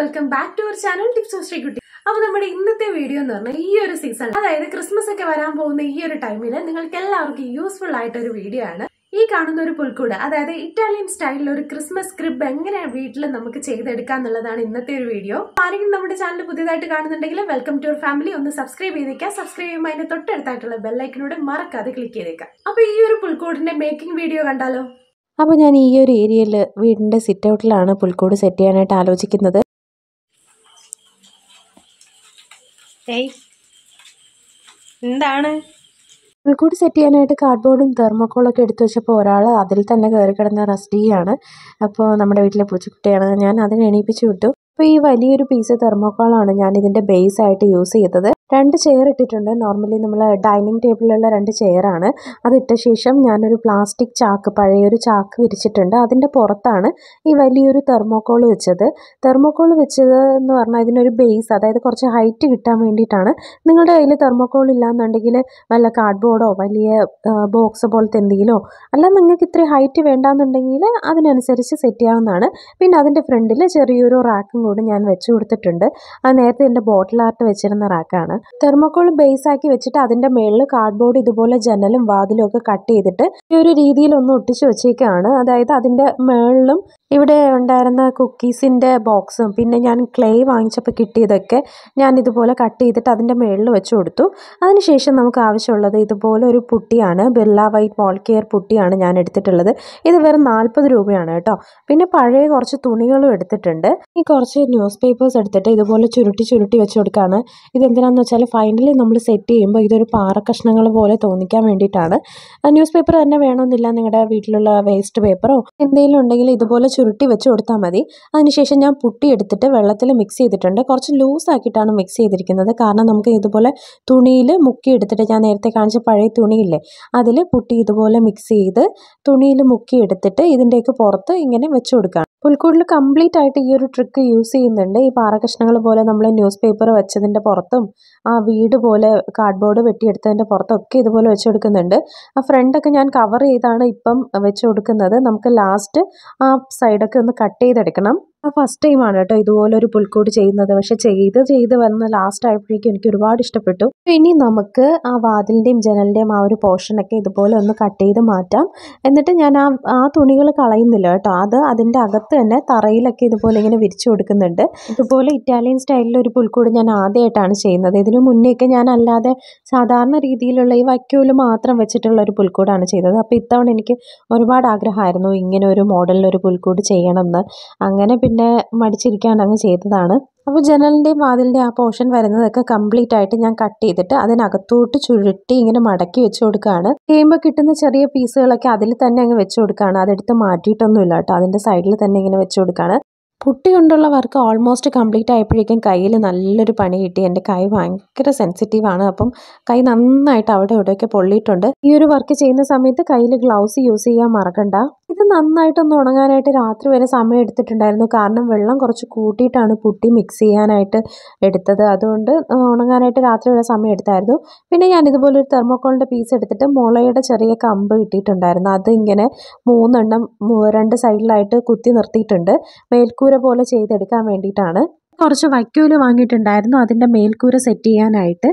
Welcome back to our channel tips of Sreekutty അപ്പൊ നമ്മുടെ ഇന്നത്തെ വീഡിയോ എന്ന് പറഞ്ഞാൽ ഈ ഒരു സീസൺ അതായത് ക്രിസ്മസ് ഒക്കെ വരാൻ പോകുന്ന ഈ ഒരു ടൈമിൽ നിങ്ങൾക്ക് എല്ലാവർക്കും യൂസ്ഫുൾ ആയിട്ട് ഒരു വീഡിയോ ആണ്. ഈ കാണുന്ന ഒരു പുൽക്കൂട് അതായത് ഇറ്റാലിയൻ സ്റ്റൈലിൽ ഒരു ക്രിസ്മസ് ക്രിബ് എങ്ങനെ വീട്ടിൽ നമുക്ക് ചെയ്തെടുക്കാം എന്നുള്ളതാണ് ഇന്നത്തെ ഒരു വീഡിയോ ആരെങ്കിലും നമ്മുടെ ചാനൽ പുതിയതായിട്ട് കാണുന്നുണ്ടെങ്കിൽ വെൽക്കം ടു ഫാമിലി ഒന്ന് സബ്സ്ക്രൈബ് ചെയ്തേക്കാം. സബ്സ്ക്രൈബ് ചെയ്യുമ്പോൾ അതിന്റെ തൊട്ടടുത്തായിട്ടുള്ള ബെല്ലൈക്കനോട് മറക്കാതെ ക്ലിക്ക് ചെയ്തേക്കാം. അപ്പൊ ഈ ഒരു പുൽക്കൂടിന്റെ മേക്കിംഗ് വീഡിയോ കണ്ടാലോ? അപ്പോൾ ഞാൻ ഈ ഒരു ഏരിയയിൽ വീടിന്റെ സിറ്റ് ഔട്ടിലാണ് പുൽക്കൂട് സെറ്റ് ചെയ്യാനായിട്ട് ആലോചിക്കുന്നത്. എന്താണ്? ൂട് സെറ്റ് ചെയ്യാനായിട്ട് കാർഡ്ബോർഡും തെർമോക്കോളും ഒക്കെ എടുത്തു വെച്ചപ്പോൾ ഒരാൾ അതിൽ തന്നെ കയറി കിടന്ന റസ്റ്റിയാണ് അപ്പോൾ നമ്മുടെ വീട്ടിലെ പൂച്ചക്കുട്ടിയാണ്. ഞാൻ അതിനെ എണീപ്പിച്ച് വിട്ടു. അപ്പോൾ ഈ വലിയൊരു പീസ് തെർമോക്കോളാണ് ഞാൻ ഇതിന്റെ ബേസ് ആയിട്ട് യൂസ് ചെയ്തത്. രണ്ട് ചെയർ ഇട്ടിട്ടുണ്ട്. നോർമലി നമ്മൾ ഡൈനിങ് ടേബിളിലുള്ള രണ്ട് ചെയറാണ് അതിട്ട ശേഷം ഞാനൊരു പ്ലാസ്റ്റിക് ചാക്ക് പഴയൊരു ചാക്ക് വിരിച്ചിട്ടുണ്ട്. അതിന്റെ പുറത്താണ് ഈ വലിയൊരു തെർമോക്കോൾ വെച്ചത്. തെർമോക്കോൾ വെച്ചത് എന്ന് പറഞ്ഞാൽ ഇതിനൊരു ബേസ് അതായത് കുറച്ച് ഹൈറ്റ് കിട്ടാൻ വേണ്ടിയിട്ടാണ്. നിങ്ങളുടെ കയ്യിൽ തെർമോക്കോൾ ഇല്ലാന്നുണ്ടെങ്കിൽ വല്ല കാർഡ്ബോർഡോ വലിയ ബോക്സ് പോലത്തെ എന്തെങ്കിലോ അല്ല നിങ്ങൾക്ക് ഇത്രയും ഹൈറ്റ് വേണ്ടാന്നുണ്ടെങ്കിൽ അതിനനുസരിച്ച് സെറ്റ് ചെയ്യാവുന്നതാണ്. പിന്നെ അതിന്റെ ഫ്രണ്ടിൽ ചെറിയൊരു റാക്കും കൂടി ഞാൻ വെച്ച് കൊടുത്തിട്ടുണ്ട്. അത് നേരത്തെ എന്റെ ബോട്ടിൽ ആർട്ട് വെച്ചിരുന്ന റാക്കാണ് തെർമോക്കോൾ ബേസ് ആക്കി വെച്ചിട്ട് അതിന്റെ മുകളിൽ കാർഡ്ബോർഡ് ഇതുപോലെ ജനലും വാതിലും ഒക്കെ കട്ട് ചെയ്തിട്ട് ഈ ഒരു രീതിയിൽ ഒന്ന് ഒട്ടിച്ചു വെച്ചേക്കാണ്. അതായത് അതിന്റെ മേളിലും ഇവിടെ ഉണ്ടായിരുന്ന കുക്കീസിന്റെ ബോക്സും പിന്നെ ഞാൻ ക്ലേ വാങ്ങിച്ചപ്പോൾ കിട്ടിയതൊക്കെ ഞാൻ ഇതുപോലെ കട്ട് ചെയ്തിട്ട് അതിന്റെ മേളിൽ വെച്ച് കൊടുത്തു. അതിനുശേഷം നമുക്ക് ആവശ്യമുള്ളത് ഇതുപോലെ ഒരു പുട്ടിയാണ് ബിർള വൈറ്റ് മോൾ കെയർ പുട്ടിയാണ് ഞാൻ എടുത്തിട്ടുള്ളത്. ഇത് വെറും നാൽപ്പത് രൂപയാണ് കേട്ടോ. പിന്നെ പഴയ കുറച്ച് തുണികളും എടുത്തിട്ടുണ്ട്. ഈ കുറച്ച് ന്യൂസ് പേപ്പേഴ്സ് എടുത്തിട്ട് ഇതുപോലെ ചുരുട്ടി ചുരുട്ടി വെച്ച് കൊടുക്കുകയാണ് ഇതെന്തിനാന്ന് വെച്ചാൽ ഫൈനലി നമ്മൾ സെറ്റ് ചെയ്യുമ്പോൾ ഇതൊരു പാറക്കഷ്ണങ്ങൾ പോലെ തോന്നിക്കാൻ വേണ്ടിയിട്ടാണ്. ന്യൂസ് പേപ്പർ തന്നെ വേണമെന്നില്ല നിങ്ങളുടെ വീട്ടിലുള്ള വേസ്റ്റ് പേപ്പറോ എന്തെങ്കിലും ഉണ്ടെങ്കിൽ ഇതുപോലെ ചുരുട്ടി വെച്ച് കൊടുത്താൽ മതി. അതിനുശേഷം ഞാൻ പുട്ടി എടുത്തിട്ട് വെള്ളത്തിൽ മിക്സ് ചെയ്തിട്ടുണ്ട്. കുറച്ച് ലൂസ് ആക്കിയിട്ടാണ് മിക്സ് ചെയ്തിരിക്കുന്നത്. കാരണം നമുക്ക് ഇതുപോലെ തുണിയിൽ മുക്കി എടുത്തിട്ട് ഞാൻ നേരത്തെ കാണിച്ച പഴയ തുണിയില്ലേ അതിൽ പുട്ടി ഇതുപോലെ മിക്സ് ചെയ്ത് തുണിയിൽ മുക്കി എടുത്തിട്ട് ഇതിന്റെയൊക്കെ പുറത്ത് ഇങ്ങനെ വെച്ച് കൊടുക്കാം പുൽക്കൂടിൽ കംപ്ലീറ്റ് ആയിട്ട് ഈ ഒരു ട്രിക്ക് യൂസ് ചെയ്യുന്നുണ്ട്. ഈ പാറകഷ്ണങ്ങൾ പോലെ നമ്മൾ ന്യൂസ് പേപ്പർ വെച്ചതിന്റെ പുറത്തും ആ വീട് പോലെ കാർഡ്ബോർഡ് വെട്ടിയെടുത്തതിന്റെ പുറത്തൊക്കെ ഇതുപോലെ വെച്ച് കൊടുക്കുന്നുണ്ട് ആ ഫ്രണ്ടൊക്കെ ഞാൻ കവർ ചെയ്താണ് ഇപ്പം വെച്ച് കൊടുക്കുന്നത് നമുക്ക് ലാസ്റ്റ് ആ സൈഡൊക്കെ ഒന്ന് കട്ട് ചെയ്തെടുക്കണം. ഫസ്റ്റ് ടൈമാണ് കേട്ടോ ഇതുപോലെ ഒരു പുൽക്കൂട് ചെയ്യുന്നത്. പക്ഷെ ചെയ്ത് ചെയ്ത് വന്ന് ലാസ്റ്റ് ആയപ്പോഴേക്കും എനിക്ക് ഒരുപാട് ഇഷ്ടപ്പെട്ടു. ഇനി നമുക്ക് ആ വാതിലിന്റെയും ജനലിന്റെയും ആ ഒരു പോർഷനൊക്കെ ഇതുപോലെ ഒന്ന് കട്ട് ചെയ്ത് മാറ്റാം. എന്നിട്ട് ഞാൻ ആ ആ തുണികൾ കളയുന്നില്ല കേട്ടോ. അത് അതിന്റെ അകത്ത് തന്നെ തറയിലൊക്കെ ഇതുപോലെ ഇങ്ങനെ വിരിച്ചു കൊടുക്കുന്നുണ്ട്. ഇതുപോലെ ഇറ്റാലിയൻ സ്റ്റൈലിൽ ഒരു പുൽക്കൂട് ഞാൻ ആദ്യമായിട്ടാണ് ചെയ്യുന്നത്. ഇതിനു മുന്നേയൊക്കെ ഞാൻ അല്ലാതെ സാധാരണ രീതിയിലുള്ള ഈ വൈക്കോൽ മാത്രം വെച്ചിട്ടുള്ള ഒരു പുൽക്കൂടാണ് ചെയ്തത്. അപ്പോൾ ഇത്തവണ എനിക്ക് ഒരുപാട് ആഗ്രഹമായിരുന്നു ഇങ്ങനെ ഒരു മോഡലിൽ ഒരു പുൽക്കൂട് ചെയ്യണമെന്ന്. അങ്ങനെ പിന്നെ മടിച്ചിരിക്കാണ്ട് അങ്ങ് ചെയ്തതാണ്. അപ്പോൾ ജനലിന്റെയും വാതിലിന്റെയും ആ പോർഷൻ വരുന്നതൊക്കെ കംപ്ലീറ്റ് ആയിട്ട് ഞാൻ കട്ട് ചെയ്തിട്ട് അതിനകത്തോട്ട് ചുരുട്ടി ഇങ്ങനെ മടക്കി വെച്ച് കൊടുക്കുകയാണ്. ചെയ്യുമ്പോൾ കിട്ടുന്ന ചെറിയ പീസുകളൊക്കെ അതിൽ തന്നെ അങ്ങ് വെച്ച് കൊടുക്കുകയാണ്. അതെടുത്ത് മാറ്റിയിട്ടൊന്നുമില്ല കേട്ടോ. അതിന്റെ സൈഡിൽ തന്നെ ഇങ്ങനെ വെച്ച് കൊടുക്കുകയാണ്. പുട്ടി കൊണ്ടുള്ള വർക്ക് ഓൾമോസ്റ്റ് കംപ്ലീറ്റ് ആയപ്പോഴേക്കും കയ്യിൽ നല്ലൊരു പണി കിട്ടി. എന്റെ കൈ ഭയങ്കര സെൻസിറ്റീവാണ് അപ്പം കൈ നന്നായിട്ട് അവിടെ ഇവിടെയൊക്കെ പൊള്ളിയിട്ടുണ്ട്. ഈ ഒരു വർക്ക് ചെയ്യുന്ന സമയത്ത് കയ്യിൽ ഗ്ലൗസ് യൂസ് ചെയ്യാൻ മറക്കണ്ട. ഇത് നന്നായിട്ടൊന്ന് ഉണങ്ങാനായിട്ട് രാത്രി വരെ സമയം എടുത്തിട്ടുണ്ടായിരുന്നു. കാരണം വെള്ളം കുറച്ച് കൂട്ടിയിട്ടാണ് പുട്ടി മിക്സ് ചെയ്യാനായിട്ട് എടുത്തത്. അതുകൊണ്ട് ഉണങ്ങാനായിട്ട് രാത്രി വരെ സമയം എടുത്തായിരുന്നു. പിന്നെ ഞാൻ ഇതുപോലെ ഒരു തെർമോക്കോളിന്റെ പീസ് എടുത്തിട്ട് മുളയുടെ ചെറിയ കമ്പ് കിട്ടിയിട്ടുണ്ടായിരുന്നു അത് ഇങ്ങനെ മൂന്നെണ്ണം രണ്ട് സൈഡിലായിട്ട് കുത്തി നിർത്തിയിട്ടുണ്ട്. മേൽക്കൂര പോലെ ചെയ്തെടുക്കാൻ വേണ്ടിയിട്ടാണ്. കുറച്ച് വൈക്കോൽ വാങ്ങിയിട്ടുണ്ടായിരുന്നു. അതിന്റെ മേൽക്കൂര സെറ്റ് ചെയ്യാനായിട്ട്.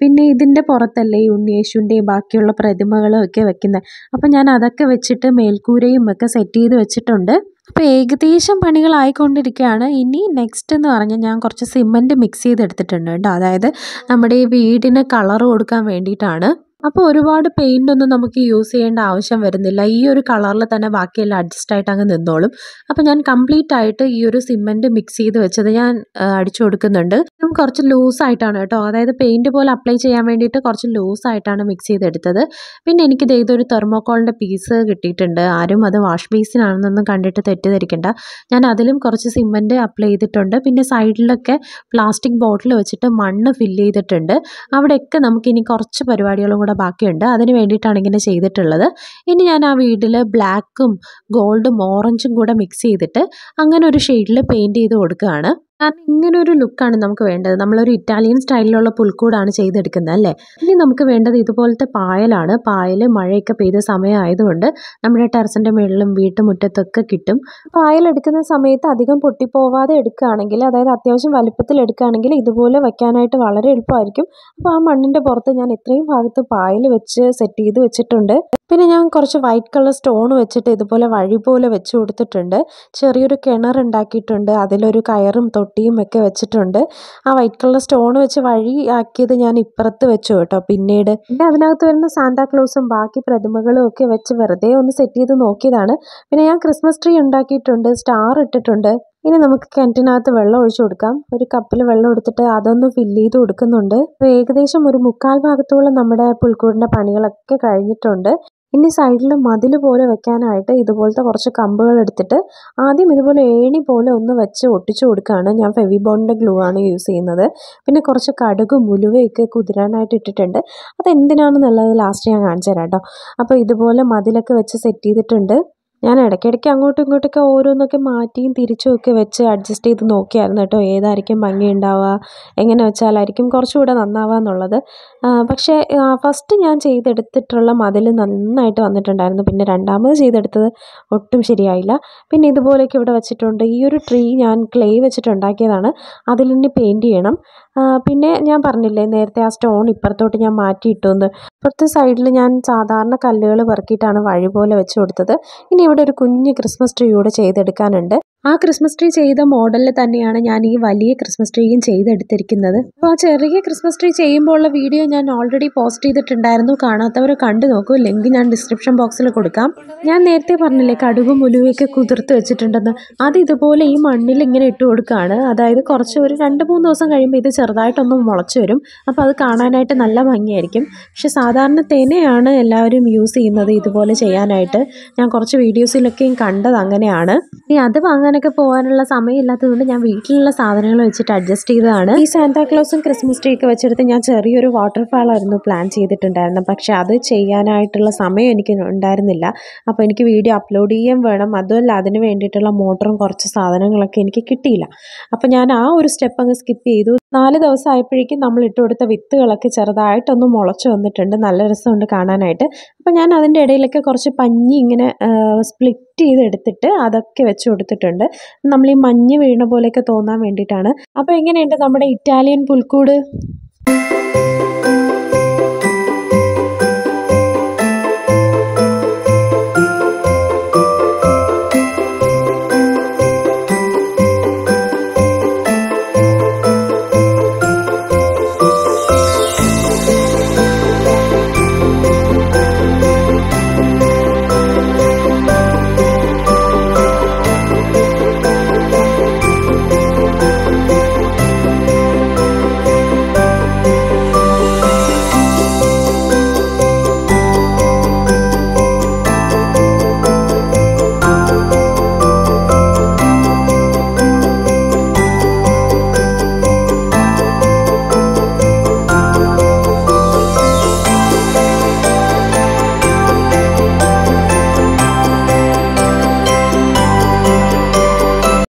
പിന്നെ ഇതിന്റെ പുറത്തല്ലേ ഈ ഉണ്ണിയേശുവിന്റെയും ബാക്കിയുള്ള പ്രതിമകളും ഒക്കെ വെക്കുന്നത് അപ്പം ഞാൻ അതൊക്കെ വെച്ചിട്ട് മേൽക്കൂരയും ഒക്കെ സെറ്റ് ചെയ്ത് വെച്ചിട്ടുണ്ട്. അപ്പോൾ ഏകദേശം പണികളായിക്കൊണ്ടിരിക്കുകയാണ് ഇനി നെക്സ്റ്റ് എന്ന് പറഞ്ഞാൽ ഞാൻ കുറച്ച് സിമന്റ് മിക്സ് ചെയ്തെടുത്തിട്ടുണ്ട് കേട്ടോ. അതായത് നമ്മുടെ ഈ വീടിന് കളർ കൊടുക്കാൻ വേണ്ടിയിട്ടാണ്. അപ്പോൾ ഒരുപാട് പെയിന്റ് ഒന്നും നമുക്ക് യൂസ് ചെയ്യേണ്ട ആവശ്യം വരുന്നില്ല. ഈ ഒരു കളറിൽ തന്നെ ബാക്കിയെല്ലാം അഡ്ജസ്റ്റ് ആയിട്ട് അങ്ങ് നിന്നോളും. അപ്പോൾ ഞാൻ കംപ്ലീറ്റ് ആയിട്ട് ഈ ഒരു സിമെന്റ് മിക്സ് ചെയ്ത് വെച്ചത് ഞാൻ അടിച്ചു കൊടുക്കുന്നുണ്ട്. കുറച്ച് കുറച്ച് ലൂസായിട്ടാണ് കേട്ടോ. അതായത് പെയിന്റ് പോലെ അപ്ലൈ ചെയ്യാൻ വേണ്ടിയിട്ട് കുറച്ച് ലൂസായിട്ടാണ് മിക്സ് ചെയ്തെടുത്തത് പിന്നെ എനിക്ക് എനിക്കിത് ഇതൊരു തെർമോക്കോളിന്റെ പീസ് കിട്ടിയിട്ടുണ്ട്. ആരും അത് വാഷ് ബേസിനാണെന്നൊന്നും കണ്ടിട്ട് തെറ്റിദ്ധരിക്കണ്ട. ഞാൻ അതിലും കുറച്ച് സിമെന്റ് അപ്ലൈ ചെയ്തിട്ടുണ്ട്. പിന്നെ സൈഡിലൊക്കെ പ്ലാസ്റ്റിക് ബോട്ടിൽ വെച്ചിട്ട് മണ്ണ് ഫില്ല് ചെയ്തിട്ടുണ്ട്. അവിടെയൊക്കെ നമുക്കിനി കുറച്ച് പരിപാടികളും കൂടെ ബാക്കിയുണ്ട്. അതിന് വേണ്ടിയിട്ടാണ് ഇങ്ങനെ ചെയ്തിട്ടുള്ളത്. ഇനി ഞാൻ ആ വീട്ടിൽ ബ്ലാക്കും ഗോൾഡും ഓറഞ്ചും കൂടെ മിക്സ് ചെയ്തിട്ട് അങ്ങനെ ഒരു ഷെയ്ഡിൽ പെയിന്റ് ചെയ്ത് കൊടുക്കുകയാണ്. കാരണം ഇങ്ങനെ ഒരു ലുക്കാണ് നമുക്ക് വേണ്ടത്. നമ്മളൊരു ഇറ്റാലിയൻ സ്റ്റൈലിലുള്ള പുൽക്കൂടാണ് ചെയ്തെടുക്കുന്നത് അല്ലേ? ഇനി നമുക്ക് വേണ്ടത് ഇതുപോലത്തെ പായലാണ്. പായൽ മഴയൊക്കെ പെയ്ത സമയമായതുകൊണ്ട് നമ്മുടെ ടെറസിന്റെ മുകളിലും വീട്ടുമുറ്റത്തൊക്കെ കിട്ടും. പായലെടുക്കുന്ന സമയത്ത് അധികം പൊട്ടിപ്പോവാതെ എടുക്കുകയാണെങ്കിൽ അതായത് അത്യാവശ്യം വലുപ്പത്തിൽ എടുക്കുകയാണെങ്കിൽ ഇതുപോലെ വയ്ക്കാനായിട്ട് വളരെ എളുപ്പമായിരിക്കും. അപ്പോൾ ആ മണ്ണിന്റെ പുറത്ത് ഞാൻ ഇത്രയും ഭാഗത്ത് പായൽ വെച്ച് സെറ്റ് ചെയ്ത് വെച്ചിട്ടുണ്ട്. പിന്നെ ഞാൻ കുറച്ച് വൈറ്റ് കളർ സ്റ്റോൺ വെച്ചിട്ട് ഇതുപോലെ വഴി പോലെ വെച്ച് കൊടുത്തിട്ടുണ്ട്. ചെറിയൊരു കിണർ ഉണ്ടാക്കിയിട്ടുണ്ട്. അതിലൊരു കയറും തൊട്ടിയും ഒക്കെ വെച്ചിട്ടുണ്ട്. ആ വൈറ്റ് കളർ സ്റ്റോൺ വെച്ച് വഴി ആക്കിയത് ഞാൻ ഇപ്പുറത്ത് വെച്ചു കേട്ടോ. പിന്നീട് പിന്നെ അതിനകത്ത് വരുന്ന സാന്താക്ലോസും ബാക്കി പ്രതിമകളും ഒക്കെ വെച്ച് വെറുതെ ഒന്ന് സെറ്റ് ചെയ്ത് നോക്കിയതാണ്. പിന്നെ ഞാൻ ക്രിസ്മസ് ട്രീ ഉണ്ടാക്കിയിട്ടുണ്ട്. സ്റ്റാർ ഇട്ടിട്ടുണ്ട്. ഇനി നമുക്ക് കിണറ്റിനകത്ത് വെള്ളം ഒഴിച്ചു കൊടുക്കാം. ഒരു കപ്പിൽ വെള്ളം എടുത്തിട്ട് അതൊന്ന് ഫില്ല് ചെയ്ത് കൊടുക്കുന്നുണ്ട്. ഏകദേശം ഒരു മുക്കാൽ ഭാഗത്തോളം നമ്മുടെ പുൽക്കൂടിന്റെ പണികളൊക്കെ കഴിഞ്ഞിട്ടുണ്ട്. ഇനി സൈഡിൽ മതിൽ പോലെ വെക്കാനായിട്ട് ഇതുപോലത്തെ കുറച്ച് കമ്പുകൾ എടുത്തിട്ട് ആദ്യം ഇതുപോലെ ഏണി പോലെ ഒന്ന് വെച്ച് ഒട്ടിച്ചു കൊടുക്കുകയാണ്. ഞാൻ ഫെവിബോണിന്റെ ഗ്ലൂ ആണ് യൂസ് ചെയ്യുന്നത്. പിന്നെ കുറച്ച് കടുകും ഉലുവയൊക്കെ കുതിരാനായിട്ട് ഇട്ടിട്ടുണ്ട്. അതെന്തിനാണെന്നുള്ളത് ലാസ്റ്റ് ഞാൻ കാണിച്ചു തരാം കേട്ടോ. അപ്പോൾ ഇതുപോലെ മതിലൊക്കെ വെച്ച് സെറ്റ് ചെയ്തിട്ടുണ്ട്. ഞാൻ ഇടയ്ക്കിടയ്ക്ക് അങ്ങോട്ടും ഇങ്ങോട്ടൊക്കെ ഓരോന്നൊക്കെ മാറ്റിയും തിരിച്ചും ഒക്കെ വെച്ച് അഡ്ജസ്റ്റ് ചെയ്ത് നോക്കിയായിരുന്നു കേട്ടോ. ഏതായിരിക്കും ഭംഗി ഉണ്ടാവുക? എങ്ങനെ വെച്ചാലായിരിക്കും കുറച്ചുകൂടെ നന്നാവുക എന്നുള്ളത്. പക്ഷേ ഫസ്റ്റ് ഞാൻ ചെയ്തെടുത്തിട്ടുള്ള മതിൽ നന്നായിട്ട് വന്നിട്ടുണ്ടായിരുന്നു. പിന്നെ രണ്ടാമത് ചെയ്തെടുത്തത് ഒട്ടും ശരിയായില്ല. പിന്നെ ഇതുപോലെയൊക്കെ ഇവിടെ വെച്ചിട്ടുണ്ട്. ഈ ഒരു ട്രീ ഞാൻ ക്ലേ വെച്ചിട്ടുണ്ടാക്കിയതാണ്. അതിലിനി പെയിന്റ് ചെയ്യണം. പിന്നെ ഞാൻ പറഞ്ഞില്ലേ നേരത്തെ ആ സ്റ്റോൺ ഇപ്പുറത്തോട്ട് ഞാൻ മാറ്റിയിട്ടു എന്ന് ഇപ്പുറത്തെ സൈഡിൽ ഞാൻ സാധാരണ കല്ലുകൾ പെറുക്കിയിട്ടാണ് വഴി പോലെ വെച്ച് കൊടുത്തത്. ഇനി ഇവിടെ ഒരു കുഞ്ഞ് ക്രിസ്മസ് ട്രീ കൂടെ ചെയ്തെടുക്കാനുണ്ട്. ആ ക്രിസ്മസ് ട്രീ ചെയ്ത മോഡലിൽ തന്നെയാണ് ഞാൻ ഈ വലിയ ക്രിസ്മസ് ട്രീയും ചെയ്തെടുത്തിരിക്കുന്നത്. അപ്പോൾ ആ ചെറിയ ക്രിസ്മസ് ട്രീ ചെയ്യുമ്പോൾ ഉള്ള വീഡിയോ ഞാൻ ഓൾറെഡി പോസ്റ്റ് ചെയ്തിട്ടുണ്ടായിരുന്നു. കാണാത്തവർ കണ്ടു നോക്കൂ. ലിങ്ക് ഞാൻ ഡിസ്ക്രിപ്ഷൻ ബോക്സിൽ കൊടുക്കാം. ഞാൻ നേരത്തെ പറഞ്ഞില്ലേ കടുകും ഉലുവയൊക്കെ കുതിർത്ത് വെച്ചിട്ടുണ്ടെന്ന്. അത് ഇതുപോലെ ഈ മണ്ണിൽ ഇങ്ങനെ ഇട്ട് കൊടുക്കുകയാണ് അതായത് കുറച്ച് ഒരു രണ്ട് മൂന്ന് ദിവസം കഴിയുമ്പോൾ ഇത് ചെറുതായിട്ടൊന്ന് മുളച്ച് വരും. അപ്പോൾ അത് കാണാനായിട്ട് നല്ല ഭംഗിയായിരിക്കും. പക്ഷെ സാധാരണ തേനെയാണ് എല്ലാവരും യൂസ് ചെയ്യുന്നത് ഇതുപോലെ ചെയ്യാനായിട്ട്. ഞാൻ കുറച്ച് വീഡിയോസിലൊക്കെയും കണ്ടത് അങ്ങനെയാണ്. ഇനി അത് വാങ്ങാനൊക്കെ പോകാനുള്ള സമയമില്ലാത്തതുകൊണ്ട് ഞാൻ വീട്ടിലുള്ള സാധനങ്ങൾ വെച്ചിട്ട് അഡ്ജസ്റ്റ് ചെയ്തതാണ്. ഈ സാന്താക്ലോസും ക്രിസ്മസ് ട്രീ ഒക്കെ വെച്ചെടുത്ത് ഞാൻ ചെറിയൊരു വാട്ടർഫാൾ ആയിരുന്നു പ്ലാൻ ചെയ്തിട്ടുണ്ടായിരുന്നത്. പക്ഷെ അത് ചെയ്യാനായിട്ടുള്ള സമയം എനിക്ക് ഉണ്ടായിരുന്നില്ല. അപ്പോൾ എനിക്ക് വീഡിയോ അപ്ലോഡ് ചെയ്യാൻ വേണം. അതുമല്ല അതിന് വേണ്ടിയിട്ടുള്ള മോട്ടറും കുറച്ച് സാധനങ്ങളൊക്കെ എനിക്ക് കിട്ടിയില്ല. അപ്പോൾ ഞാൻ ആ ഒരു സ്റ്റെപ്പ് അങ്ങ് സ്കിപ്പ് ചെയ്തു. നാല് ദിവസം ആയപ്പോഴേക്കും നമ്മൾ ഇട്ട് കൊടുത്ത വിത്തുകളൊക്കെ ചെറുതായിട്ടൊന്ന് മുളച്ച് വന്നിട്ടുണ്ട്. നല്ല രസമുണ്ട് കാണാനായിട്ട്. അപ്പോൾ ഞാൻ അതിന്റെ ഇടയിലൊക്കെ കുറച്ച് പഞ്ഞി ഇങ്ങനെ സ്പ്ലിറ്റ് ചെയ്തെടുത്തിട്ട് അതൊക്കെ വെച്ച് കൊടുത്തിട്ടുണ്ട്. നമ്മൾ ഈ മഞ്ഞ് വീണ പോലെയൊക്കെ തോന്നാൻ വേണ്ടിയിട്ടാണ്. അപ്പോൾ എങ്ങനെയുണ്ട് നമ്മുടെ ഇറ്റാലിയൻ പുൽക്കൂട്?